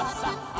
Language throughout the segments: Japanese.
Nossa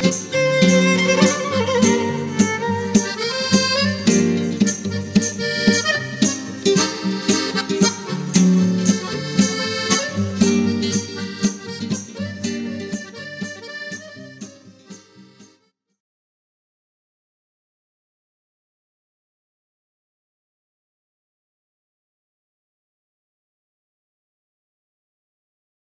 Thank you.